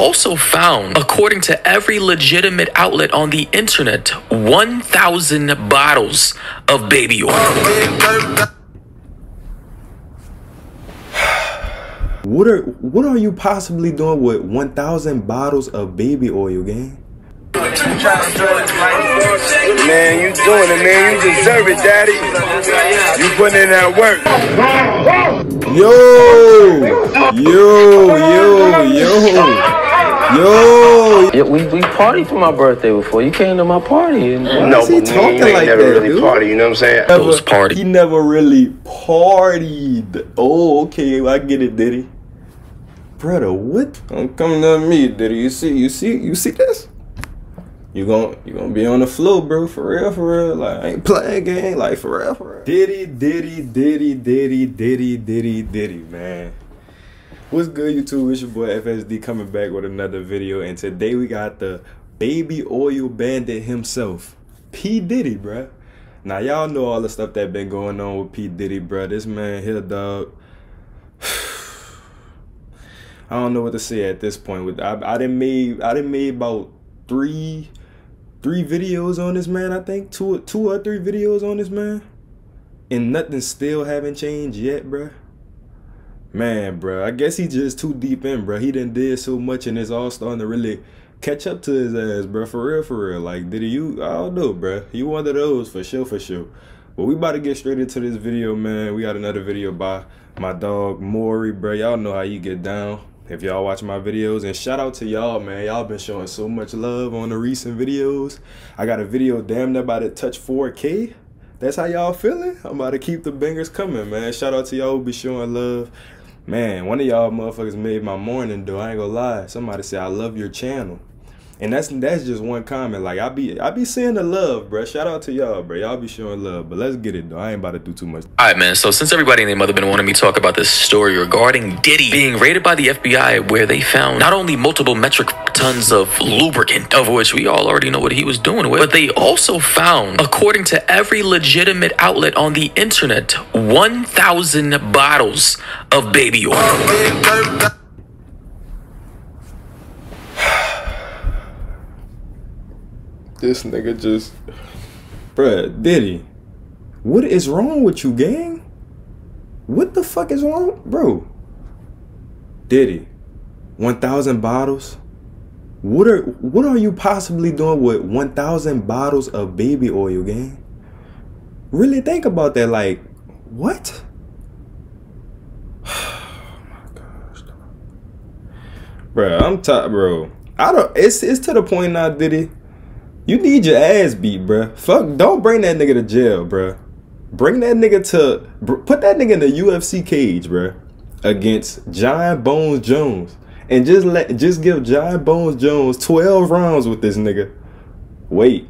also found, according to every legitimate outlet on the internet, 1,000 bottles of baby oil. What are what are you possibly doing with 1,000 bottles of baby oil, gang? Man, you doing it, man. You deserve it, daddy. You putting in that work. Yo, yo, yo, yo, yo. Yeah, we, we partied for my birthday before. You came to my party. And, No, is he but man, talking you ain't like never that, really dude? party, you know what I'm saying? Those party. He never really partied. Oh, okay, I get it, Diddy. Brother, what? Don't come to me, Diddy. You see, you see, you see this? You gon' you gonna be on the floor, bro, for real, for real. Like I ain't playing game, like for real, for real. Diddy, Diddy, Diddy, Diddy, Diddy, Diddy, Diddy, man. What's good, YouTube? It's your boy FS Dee coming back with another video, and today we got the baby oil bandit himself, P Diddy, bruh. Now y'all know all the stuff that been going on with P Diddy, bruh. This man here, dog. I don't know what to say at this point. With I, I didn't made I didn't made about three three videos on this man. I think two two or three videos on this man, and nothing still haven't changed yet, bruh. Man, bro, I guess he just too deep in, bro. He done did so much, and it's all starting to really catch up to his ass, bro. For real, for real. Like, did he? You? I don't know, bro. You one of those for sure, for sure. But we about to get straight into this video, man. We got another video by my dog Maury, bro. Y'all know how you get down. If y'all watch my videos, and shout out to y'all, man. Y'all been showing so much love on the recent videos. I got a video damn near about to touch 4K. That's how y'all feeling? I'm about to keep the bangers coming, man. Shout out to y'all who be showing love. Man, one of y'all motherfuckers made my morning though. I ain't gonna lie. Somebody said I love your channel. And that's that's just one comment. Like I be I be seeing the love, bro. Shout out to y'all, bro. Y'all be showing love. But let's get it though. I ain't about to do too much. All right, man. So since everybody and their mother been wanting me to talk about this story regarding Diddy being raided by the FBI, where they found not only multiple metric tons of lubricant, of which we all already know what he was doing with, but they also found, according to every legitimate outlet on the internet, 1,000 bottles of baby oil. This nigga just Bruh, Diddy. What is wrong with you, gang? What the fuck is wrong? Bro. Diddy. 1,000 bottles? What are what are you possibly doing with 1,000 bottles of baby oil, gang? Really think about that. Like, what? Oh my gosh, bro, I'm tired, bro. I don't. It's it's to the point now, Diddy. You need your ass beat, bruh. Fuck, don't bring that nigga to jail, bruh. Bring that nigga to br- put that nigga in the UFC cage, bruh, against Giant Bones Jones, and just let just give Giant Bones Jones twelve rounds with this nigga. Wait,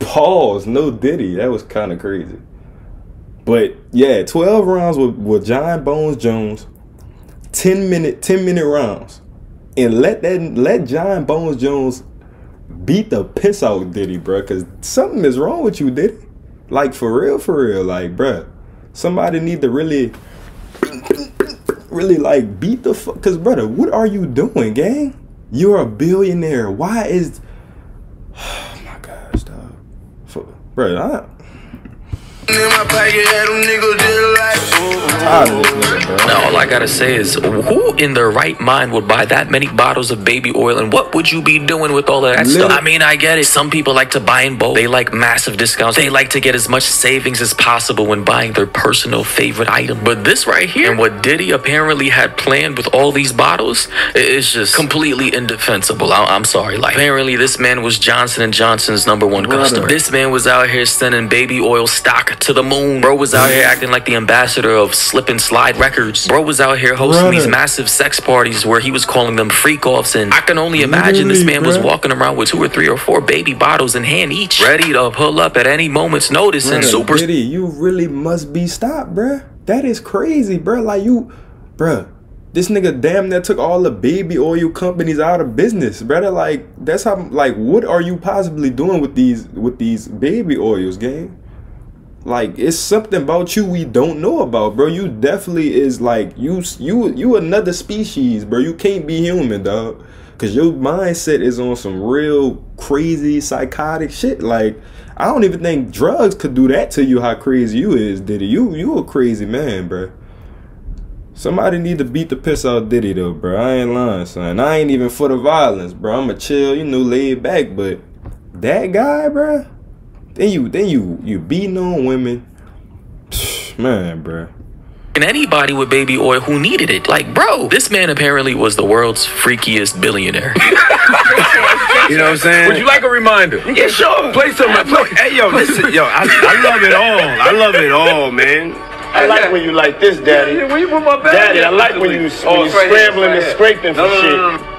pause. No Diddy. That was kind of crazy. But yeah, twelve rounds with, with Giant Bones Jones. Ten minute, ten minute rounds, and let that let Giant Bones Jones beat the piss out Diddy, bro. Cause something is wrong with you, Diddy. Like for real, for real. Like, bruh, somebody need to really, really like beat the fuck. Cause, brother, what are you doing, gang? You're a billionaire. Why is? Oh my gosh, dog. For, bro, I, In my pocket, had them niggas just like, ooh. tired of this nigga, bro. Now, all I gotta say is, who in their right mind would buy that many bottles of baby oil, and what would you be doing with all of that Little- stuff? I mean, I get it. Some people like to buy in bulk. They like massive discounts. They like to get as much savings as possible when buying their personal favorite item. But this right here, and what Diddy apparently had planned with all these bottles, i- is just completely indefensible. I- I'm sorry. Like, apparently, this man was Johnson and Johnson's number one Brother. customer. This man was out here sending baby oil stock to the moon. Bro was out here acting like the ambassador of Slip and Slide Records. Bro was out here hosting Brother. these massive sex parties where he was calling them freak offs. And I can only imagine this Literally, man was walking around with two or three or four baby bottles in hand each, ready to pull up at any moment's notice. and super Diddy, you really must be stopped, bruh. That is crazy, bruh. Like you, bruh. This nigga damn that took all the baby oil companies out of business, brother. Like that's how. Like, what are you possibly doing with these with these baby oils, gang? Like, it's something about you we don't know about, bro. You definitely is like you you you another species, bro. You can't be human, dog. Cause your mindset is on some real crazy psychotic shit. Like I don't even think drugs could do that to you. How crazy you is, Diddy? You you a crazy man, bro. Somebody need to beat the piss out Diddy though, bro. I ain't lying, son. I ain't even for the violence, bro. I'm a chill, you know, laid back, but that guy, bro. Then you then you you beating on women, man, bro and anybody with baby oil who needed it. Like, bro, this man apparently was the world's freakiest billionaire. you know what I'm saying? Would you like a reminder? Yeah, sure. Play some. Play. Hey, yo, listen, yo, I, I love it all. I love it all, man. I like when you like this, Daddy. Where you put my bag? Daddy, I like when you, Oh, when you it's right scrambling right and here. scraping for No, no, shit. no, no, no.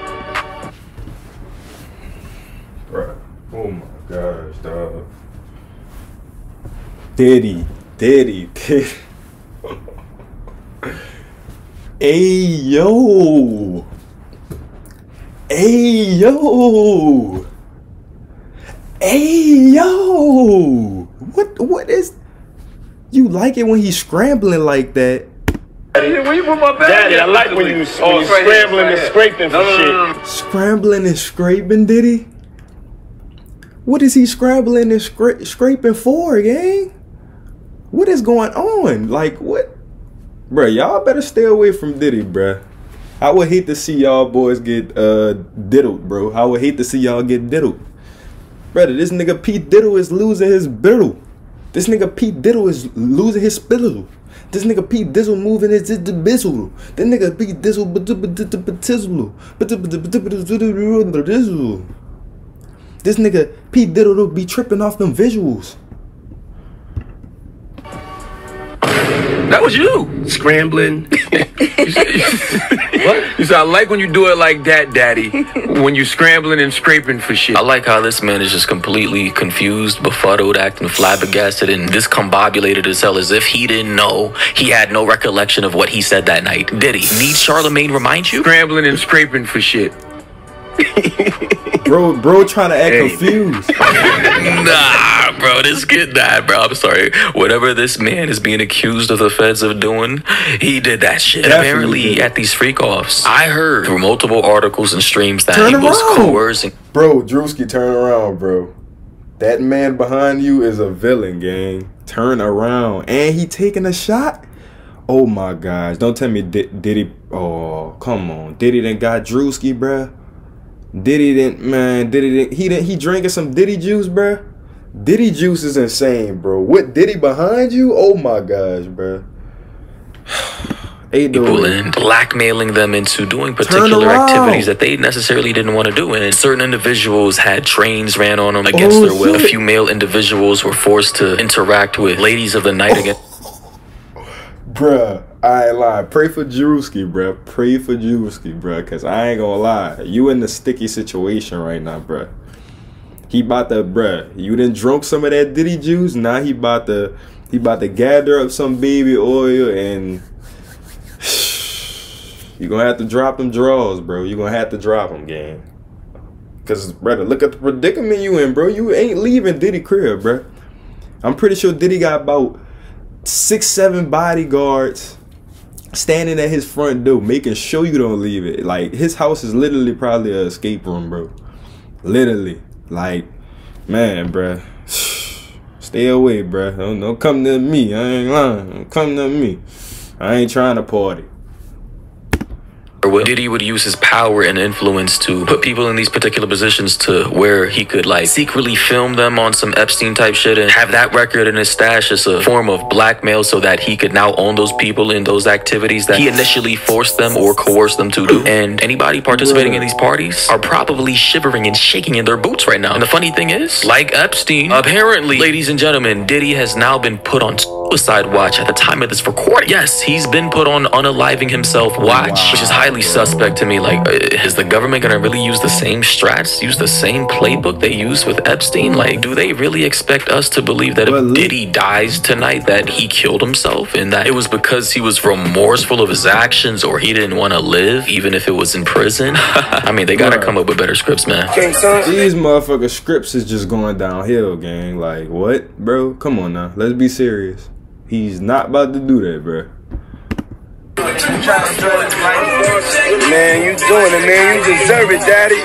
Bruh. Oh my gosh, dog. Diddy, Diddy, Diddy. hey yo. Hey yo. Hey yo. What what is you like it when he's scrambling like that? Where you put my bag? Daddy, I like when you, oh, when Oh, you it's right here, scrambling right and here. scraping for No, no, shit. no, no, no. Scrambling and scraping, Diddy? What is he scrambling and scra- scraping for, gang? What is going on? Like, what? Bruh, y'all better stay away from Diddy, bruh. I would hate to see y'all boys get uh diddled, bro. I would hate to see y'all get diddled. Brother, this nigga Pete Diddle is losing his biddle. This nigga Pete Diddle is losing his spittle. This nigga Pete Dizzle moving his bizzle. This nigga Pete Dizzle. This nigga Pete Diddle be tripping off them visuals. That was you. Scrambling. What? You said I like when you do it like that, Daddy. When you scrambling and scraping for shit. I like how this man is just completely confused, befuddled, acting flabbergasted, and discombobulated as hell as if he didn't know. He had no recollection of what he said that night. Did he? Need Charlemagne remind you? Scrambling and scraping for shit. Bro, bro trying to act Hey. confused. Nah, bro, this kid died, bro. I'm sorry. Whatever this man is being accused of the feds of doing, he did that shit. Definitely apparently, did. at these freak offs, I heard through multiple articles and streams that Turn he was coercing. Bro, Drewski, turn around, bro. That man behind you is a villain, gang. Turn around. And he taking a shot? Oh my gosh. Don't tell me Di- Diddy. Oh, come on. Diddy done got Drewski, bruh. Diddy didn't, man. Diddy didn't. He didn't. He drinking some Diddy juice, bruh. Diddy juice is insane, bro. What Diddy behind you? Oh my gosh, bruh. Hey, people and blackmailing them into doing particular activities that they necessarily didn't want to do. And certain individuals had trains ran on them against Oh, their will. A oh, few male individuals were forced to interact with ladies of the night oh. again. Bruh, I ain't lying. Pray for Drewski, bruh. Pray for Drewski, bruh. Cause I ain't gonna lie. You in a sticky situation right now, bruh. He bought the bruh. You didn't drunk some of that Diddy juice. Now he bought the he about to gather up some baby oil and you gonna have to drop them draws, bro. You gonna have to drop them, gang. Cause, brother, look at the predicament you in, bro. You ain't leaving Diddy crib, bruh. I'm pretty sure Diddy got about six, seven bodyguards standing at his front door, making sure you don't leave it. Like his house is literally probably a escape room, bro. Literally, like, man, bruh. Stay away, bro. Don't, don't come to me. I ain't lying. Don't come to me. I ain't trying to party. Diddy would use his power and influence to put people in these particular positions to where he could like secretly film them on some Epstein type shit and have that record in his stash as a form of blackmail so that he could now own those people in those activities that he initially forced them or coerced them to do. And anybody participating in these parties are probably shivering and shaking in their boots right now. And the funny thing is, like Epstein, apparently, ladies and gentlemen, Diddy has now been put on suicide watch at the time of this recording. Yes, he's been put on unaliving himself watch, which is highly suspect to me. Like, uh, is the government gonna really use the same strats, use the same playbook they used with Epstein? Like, do they really expect us to believe that But if li- Diddy dies tonight, that he killed himself and that it was because he was remorseful of his actions or he didn't want to live, even if it was in prison? I mean, they gotta Bruh. come up with better scripts, man. These motherfucker scripts is just going downhill, gang. Like, what, bro? Come on now. Let's be serious. He's not about to do that, bro. Man, you doing it, man. You deserve it, daddy.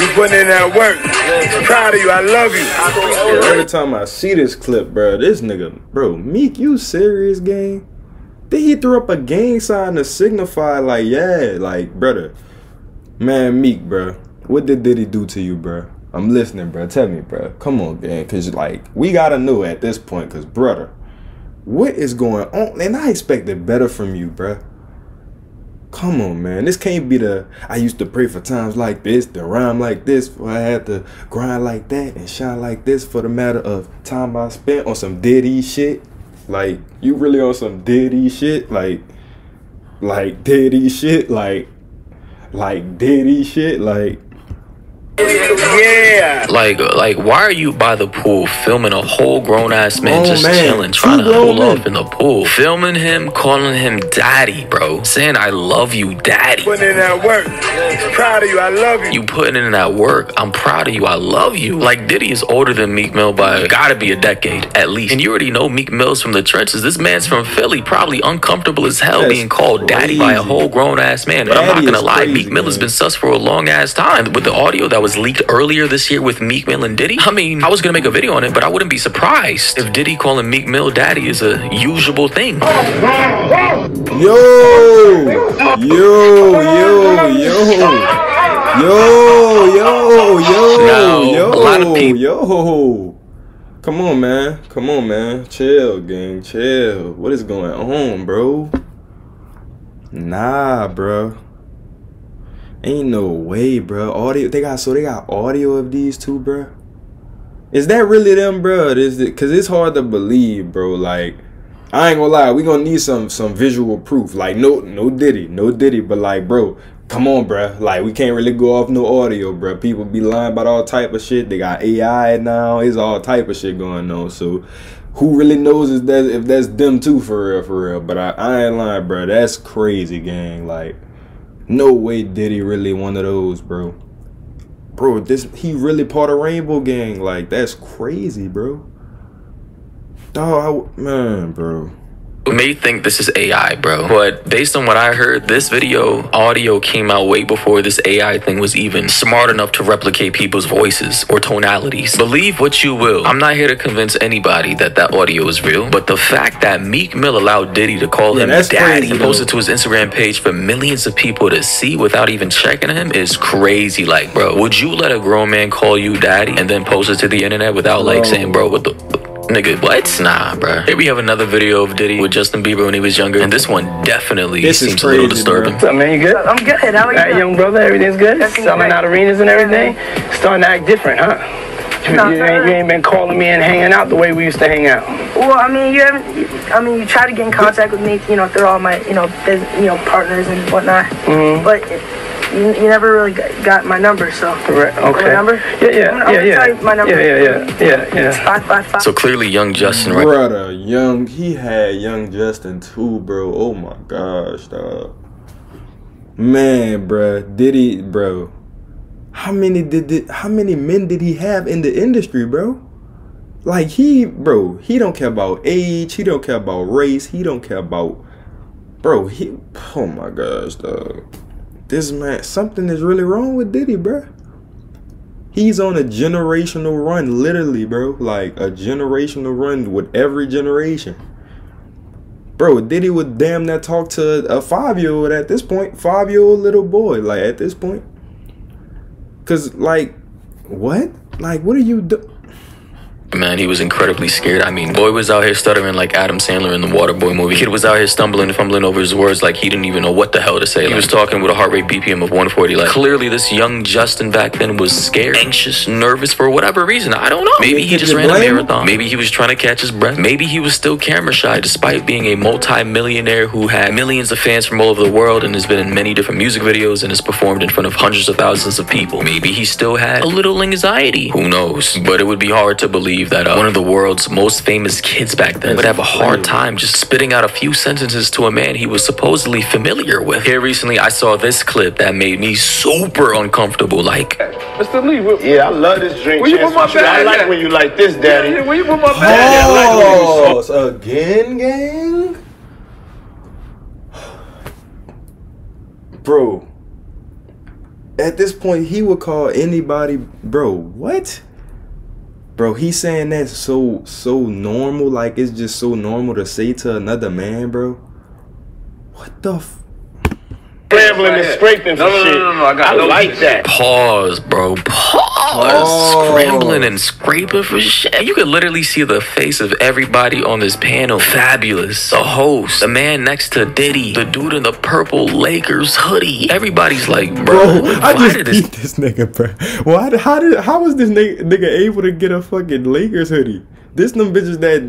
You putting in that work. Proud of you. I love you. Every time I see this clip, bro, this nigga, bro, Meek, you serious, gang? Then he threw up a gang sign to signify, like, yeah, like, brother, man, Meek, bro, what did Diddy do to you, bro? I'm listening, bro. Tell me, bro. Come on, gang, cause like we gotta know at this point, cause brother, what is going on? And I expected better from you, bro. Come on, man. This can't be the I used to pray for times like this, the rhyme like this, or I had to grind like that and shine like this for the matter of time I spent on some Diddy shit. Like, you really on some Diddy shit? Like, like Diddy shit? Like, like Diddy shit? Like, Yeah. Like, like, why are you by the pool filming a whole grown ass man Oh, just man. chilling, trying to Two grown pull men. off in the pool, filming him, calling him daddy, bro, saying I love you, daddy. Putting in that work. Proud of you. I love you. You putting in that work. I'm proud of you. I love you. Like Diddy is older than Meek Mill by gotta be a decade at least. And you already know Meek Mill's from the trenches. This man's from Philly, probably uncomfortable as hell That's being called daddy by a whole grown ass man. But I'm not Daddy gonna lie, crazy, Meek Mill has been sus for a long ass time. With the audio that was leaked earlier this year with Meek Mill and Diddy, I mean, I was gonna make a video on it, but I wouldn't be surprised if Diddy calling Meek Mill daddy is a usual thing. yo, yo, yo, yo. Yo, yo, yo, Now, yo, a lot of peop- yo. Come on, man. Come on, man. Chill, gang. Chill. What is going on, bro? Nah, bro. Ain't no way, bro. Audio. They got so they got audio of these two, bro. Is that really them, bro? Is it? Cause it's hard to believe, bro. Like, I ain't gonna lie. We gonna need some some visual proof. Like, no, no Diddy, no Diddy. But like, bro, come on, bro. Like, we can't really go off no audio, bro. People be lying about all type of shit. They got AI now. It's all type of shit going on. So, who really knows if that's if that's them too for real, for real? But I, I ain't lying, bro. That's crazy, gang. Like, no way Diddy really one of those, bro. Bro, this he really part of Rainbow Gang. Like, that's crazy, bro. Dog, I, man, bro. May think this is AI, bro. But based on what I heard, this video audio came out way before this AI thing was even smart enough to replicate people's voices or tonalities. Believe what you will. I'm not here to convince anybody that that audio is real, but the fact that Meek Mill allowed Diddy to call Yeah, him daddy crazy, and posted to his Instagram page for millions of people to see without even checking him is crazy. Like, bro, would you let a grown man call you daddy and then post it to the internet without like Bro. saying, bro, what the Nigga, what? Nah, bruh. Here we have another video of Diddy with Justin Bieber when he was younger, and this one definitely This is seems a little crazy, disturbing. What's up, man? You good? I'm good. How are you? Alright, young brother, everything's good? Everything's Selling great. out arenas and everything? Starting to act different, huh? You, No, you ain't, you ain't been calling me and hanging out the way we used to hang out. Well, I mean, you haven't. I mean, you try to get in contact with me, you know, through all my, you know, bus you know, partners and whatnot. Mm-hmm. But it, you, you never really got, got my number, so. Right, okay. My number? Yeah, I'm yeah, I'm yeah, gonna yeah. tell you my number. Yeah, yeah, yeah, yeah, yeah. Five five five. So clearly, young Justin, right? Brother, young, he had young Justin too, bro. Oh my gosh, dog. Man, bro, did he, bro? How many did, did how many men did he have in the industry, bro? Like he, bro, he don't care about age. He don't care about race. He don't care about, bro. He, oh my gosh, dog. This man, something is really wrong with Diddy, bro. He's on a generational run, literally, bro. Like a generational run with every generation. Bro, Diddy would damn that talk to a five year old at this point. Five year old little boy, like at this point. Cause like, what? Like, what are you do? Man, he was incredibly scared. I mean, boy was out here stuttering like Adam Sandler in the Waterboy movie. Kid was out here stumbling and fumbling over his words like he didn't even know what the hell to say. He was talking with a heart rate BPM of 140. Like, clearly, this young Justin back then was scared, anxious, nervous for whatever reason. I don't know. Maybe he just ran a marathon. Maybe he was trying to catch his breath. Maybe he was still camera shy despite being a multi-millionaire who had millions of fans from all over the world and has been in many different music videos and has performed in front of hundreds of thousands of people. Maybe he still had a little anxiety. Who knows? But it would be hard to believe that uh, one of the world's most famous kids back then would have a hard time just spitting out a few sentences to a man he was supposedly familiar with. Here recently, I saw this clip that made me super uncomfortable. Like, Mr. Lee, where, Yeah, I love this drink. Where you put my with you. I like at? when you like this, daddy. yeah, where you put my bag? I like when you Pause again, gang. bro. At this point, he would call anybody, bro. What? Bro, he's saying that so so normal, like it's just so normal to say to another man, bro. What the? F- Scrambling and scraping for No, no, shit. no, no, no, I got no like pieces. that. Pause, bro. Pause. Pause. Scrambling and scraping for shit. You could literally see the face of everybody on this panel. Fabulous. The host, the man next to Diddy, the dude in the purple Lakers hoodie. Everybody's like, bro, Bro, I why just did this beat this nigga, bro. Why? How did? How was this nigga, nigga able to get a fucking Lakers hoodie? This them bitches that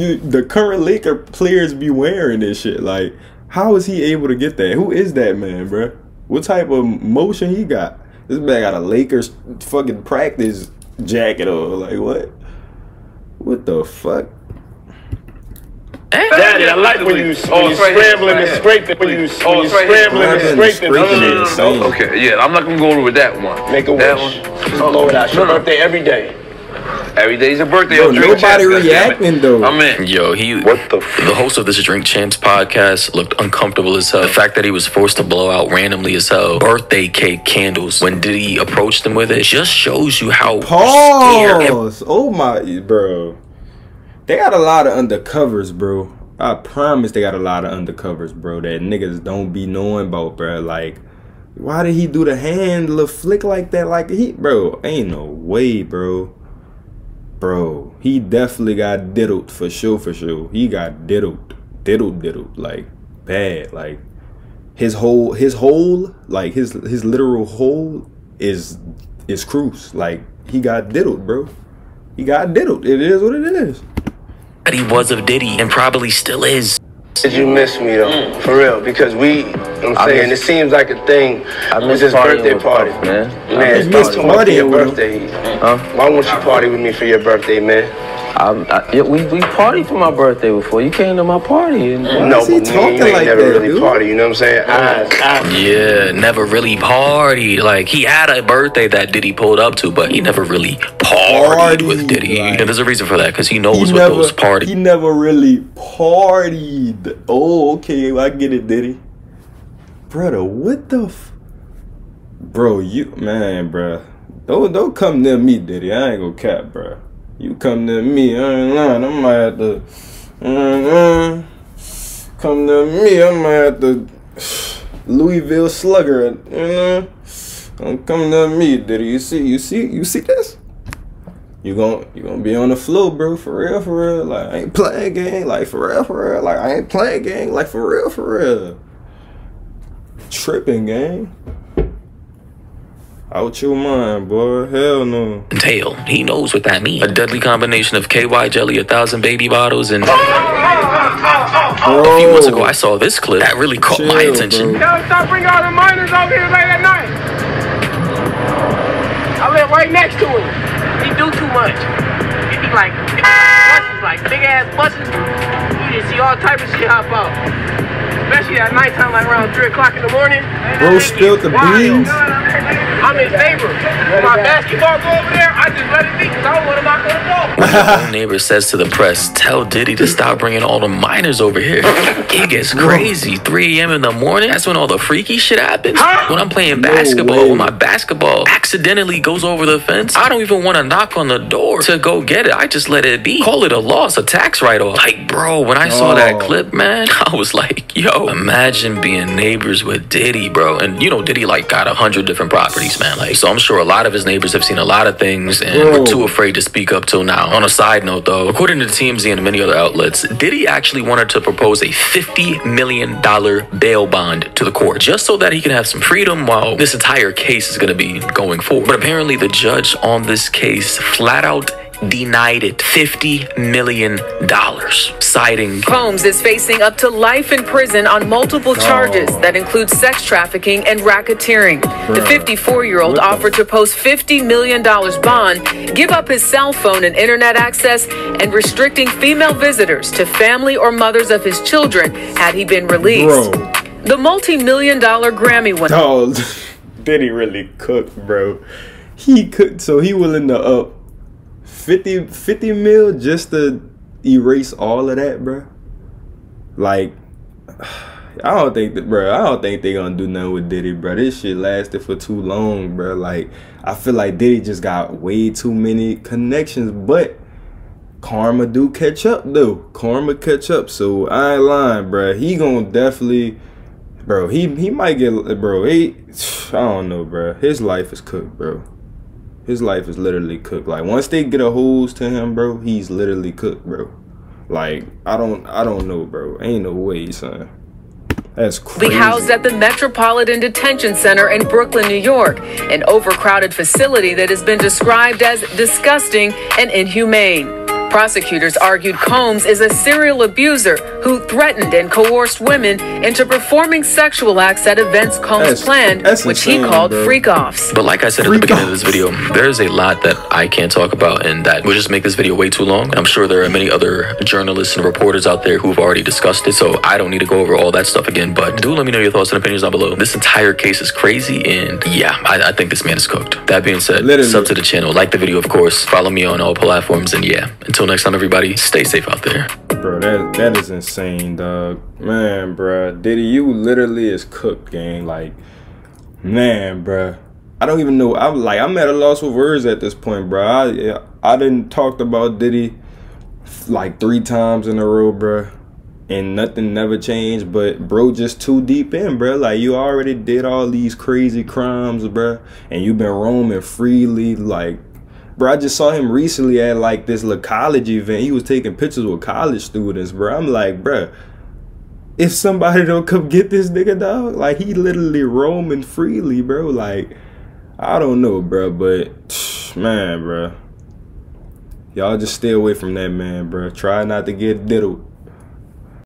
you, the current Laker players be wearing this shit. Like, how is he able to get that? Who is that man, bro? What type of motion he got? This man got a Lakers fucking practice jacket on. Like what? What the fuck? Daddy, I like when you when Oh, you it's scrambling and scraping. When you Oh, when you it's scrambling and scraping. No, scraping. no, no, no, Okay, yeah, I'm not gonna go over with that one. Make a wish. That one. Just blow it out. No, no. birthday every day. Every day's a birthday. Bro, of Drink nobody Champs, reacting, though. I'm in. Yo, he What the f- the host of this Drink Champs podcast looked uncomfortable as hell. The fact that he was forced to blow out randomly as hell birthday cake candles when Diddy approached them with it just shows you how scared and Pause. Oh my, bro. They got a lot of undercovers, bro. I promise they got a lot of undercovers, bro. That niggas don't be knowing about, bro. Like, why did he do the hand little flick like that? Like he, bro, ain't no way, bro. Bro, he definitely got diddled for sure, for sure. He got diddled, diddled, diddled, like bad. Like his whole, his whole, like his his literal whole is is Cruz. Like he got diddled, bro. He got diddled. It is what it is. that he was of Diddy and probably still is. Did you miss me though? Mm. For real, because we, I'm I saying, miss- it seems like a thing I with miss this partying birthday with party. Puff, man. I Man, miss it's talking about your partying with him. birthday. Huh? Why won't you party with me for your birthday, man? I, I, we we partied for my birthday before. You came to my party. And, mm. no, is he but me and talking you ain't like never that, really dude? party. You know what I'm saying? Mm. I, I, Yeah, never really party. Like he had a birthday that Diddy pulled up to, but he never really partied with Diddy. like- and there's a reason for that because he knows He what never, those parties. he never really partied. Oh, okay, I get it, Diddy. Brother, what the f- Bro, you man, bro. Don't don't come near me, Diddy. I ain't gonna cap, bro. You come near me, I ain't lying. I might have to uh, come near me, I might have to Louisville slugger, you know. Don't come near me, Diddy. You see, you see, you see this? You gon' you gonna be on the floor, bro, for real, for real. Like I ain't playing game, like for real, for real. Like I ain't playing game, like for real, for real. Tripping gang. Out your mind, boy. Hell no. entail. He knows what that means. A deadly combination of KY jelly, a thousand baby bottles, and a few months ago I saw this clip that really caught my attention. bro. Tell him stop bringing all the minors over here late at night. I live right next to him. He do too much. He be like buses, like big ass buses. You just see all type of shit hop out. Especially at nighttime, like around three o'clock in the morning. Bro spilled the beans. His neighbor. My basketball go over there, I just let it be because I don't want to knock on the ball. Neighbor says to the press, "Tell Diddy to stop bringing all the minors over here. It gets crazy. 3 a.m. in the morning. That's when all the freaky shit happens. When I'm playing basketball, way. when my basketball accidentally goes over the fence, I don't even want to knock on the door to go get it. I just let it be. Call it a loss, a tax write-off. Like, bro, when I saw that Oh. clip, man, I was like, yo, imagine being neighbors with Diddy, bro. And you know, Diddy like got a hundred different properties, man. Like, so I'm sure a lot of his neighbors have seen a lot of things and Bro. were too afraid to speak up till now. On a side note, though, according to TMZ and many other outlets, Diddy actually wanted to propose a $50 million bail bond to the court just so that he can have some freedom while this entire case is going to be going forward. But apparently, the judge on this case flat out denied it $50 million, citing Combs is facing up to life in prison on multiple charges that include sex trafficking and racketeering. The 54 year old offered to post $50 million bond, give up his cell phone and internet access, and restricting female visitors to family or mothers of his children had he been released. Bro. The multi million dollar Grammy winner. Oh, Did he really cook, bro. He could, so he willing to up 50, 50 mil just to erase all of that, bro. Like, I don't think that, bro. I don't think they gonna do nothing with Diddy, bro. This shit lasted for too long, bro. Like, I feel like Diddy just got way too many connections, but karma do catch up though. Karma catch up. So I ain't lying, bro. He gonna definitely, bro. He he might get, bro. He, I don't know, bro. His life is cooked, bro. His life is literally cooked. Like once they get a hose to him, bro, he's literally cooked, bro. Like I don't, I don't know, bro. Ain't no way, son. That's crazy. Be housed at the Metropolitan Detention Center in Brooklyn, New York, an overcrowded facility that has been described as disgusting and inhumane. Prosecutors argued Combs is a serial abuser who threatened and coerced women into performing sexual acts at events Combs That's- planned, that's which he called bro. freak offs. But like I said at the beginning of this video, there's a lot that I can't talk about and that would just make this video way too long. I'm sure there are many other journalists and reporters out there who've already discussed it, so I don't need to go over all that stuff again. But do let me know your thoughts and opinions down below. This entire case is crazy, and yeah, I, I think this man is cooked. That being said, Literally. sub to the channel, like the video, of course, follow me on all platforms, and yeah, until next time, everybody, stay safe out there. Bro, that that is insane, dog. Man, bro, Diddy, you literally is cooked, gang. Like, man, bro, I don't even know. I'm like, I'm at a loss for words at this point, bro. I I didn't talked about Diddy like three times in a row, bro, and nothing never changed. But bro, just too deep in, bro. Like you already did all these crazy crimes, bro, and you've been roaming freely, like. Bro, I just saw him recently at like this little college event. He was taking pictures with college students, bro. I'm like, bro, if somebody don't come get this nigga, dog, like he literally roaming freely, bro. Like, I don't know, bro, but man, bro, y'all just stay away from that man, bro. Try not to get diddled.